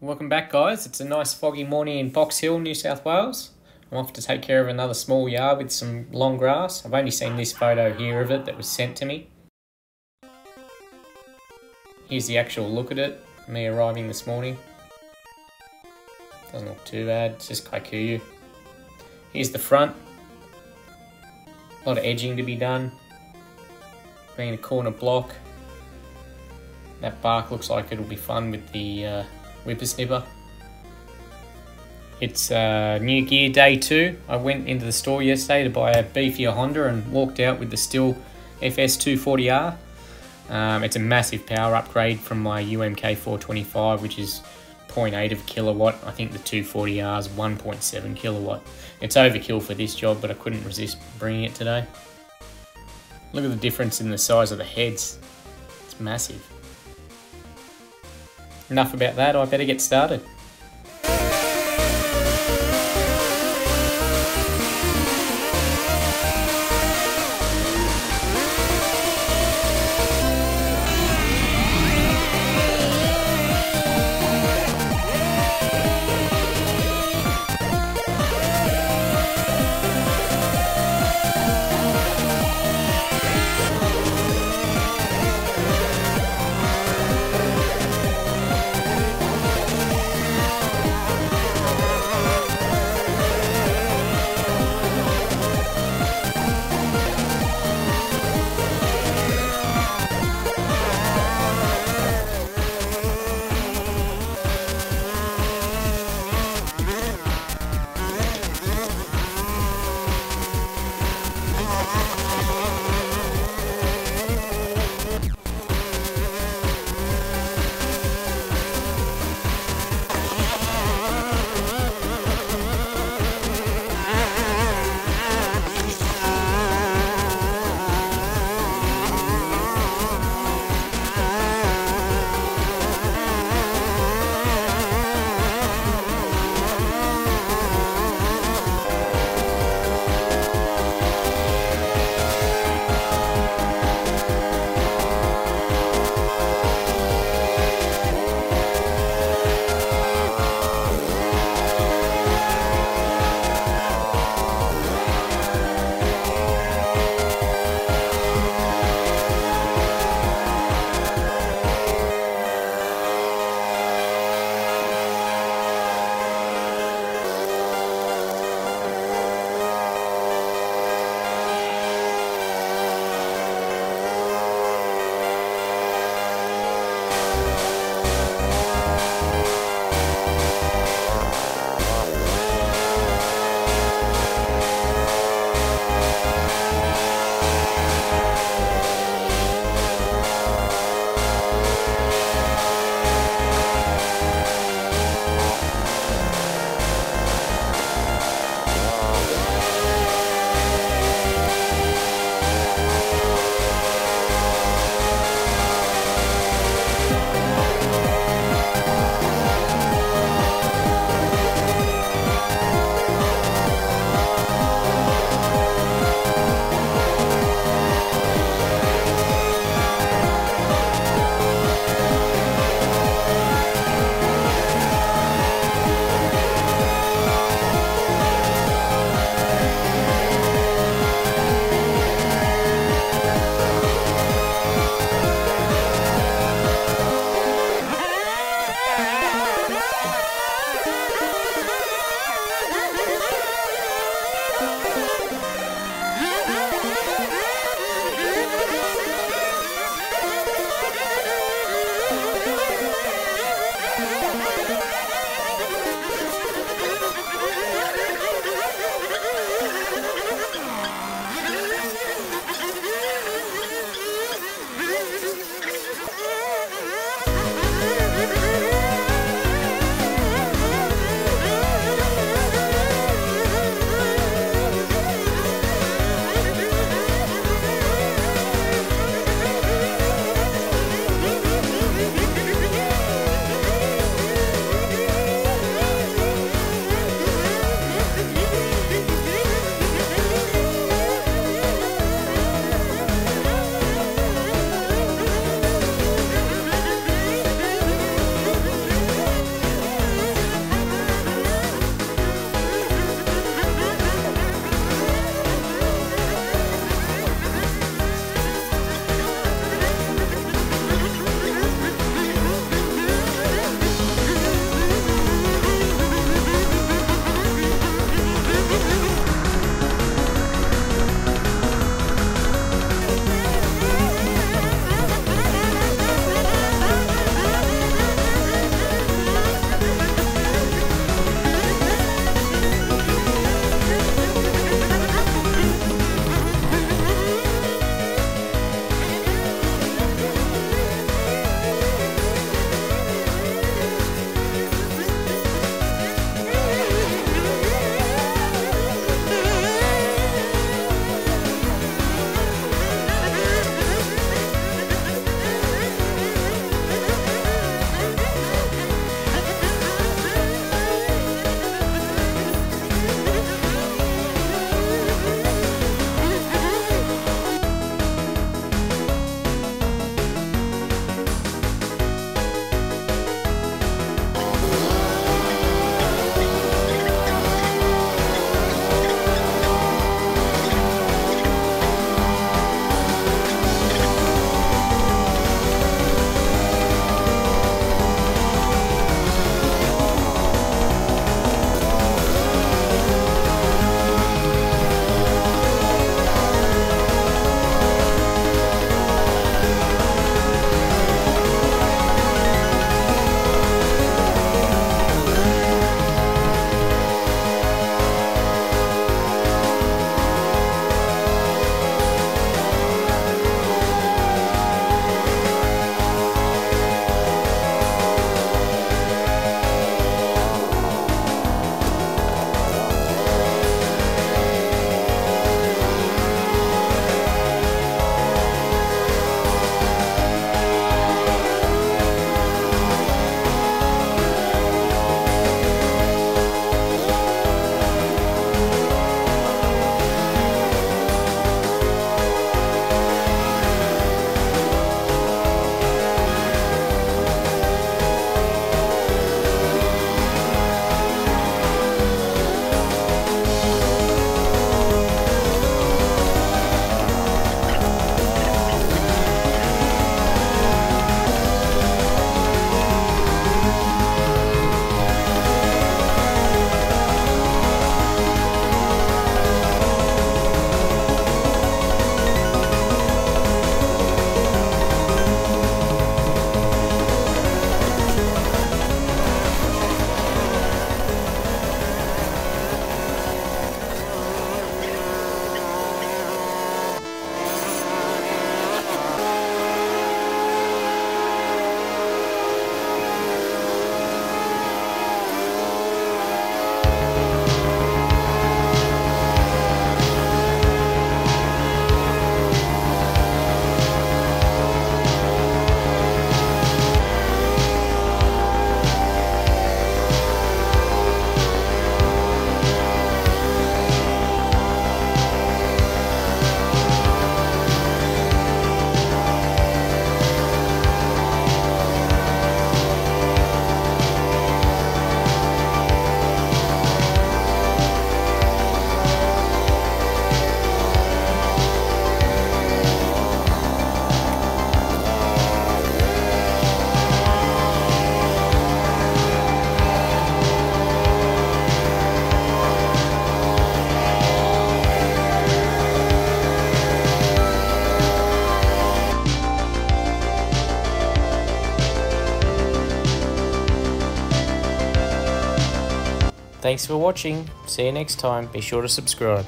Welcome back, guys. It's a nice foggy morning in Box Hill, New South Wales. I'm off to take care of another small yard with some long grass. I've only seen this photo here of it that was sent to me. Here's the actual look at it, me arriving this morning. Doesn't look too bad, it's just Kikuyu. Here's the front. A lot of edging to be done. Being a corner block. That bark looks like it'll be fun with the uh, whippersnipper. It's uh, new gear day two. I went into the store yesterday to buy a beefier Honda and walked out with the Stihl FS240R. Um, it's a massive power upgrade from my UMK 425, which is 0.8 of kilowatt. I think the 240R is 1.7 kilowatt. It's overkill for this job, but I couldn't resist bringing it today. Look at the difference in the size of the heads. It's massive. Enough about that, I better get started. Thanks for watching. See you next time. Be sure to subscribe.